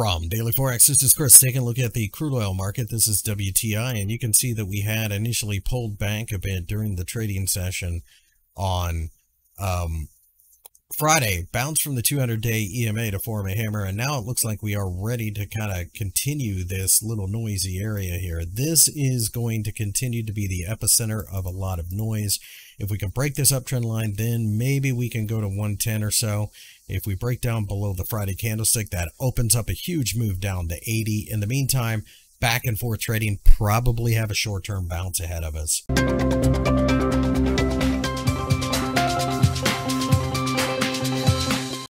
From Daily Forex, this is Chris taking a look at the crude oil market. This is WTI, and you can see that we had initially pulled back a bit during the trading session on um, Friday, bounced from the 200 day EMA to form a hammer, and now it looks like we are ready to kind of continue this little noisy area here. This is going to continue to be the epicenter of a lot of noise. If we can break this uptrend line, then maybe we can go to 110 or so. If we break down below the Friday candlestick, that opens up a huge move down to 80. In the meantime, back and forth trading probably have a short-term bounce ahead of us.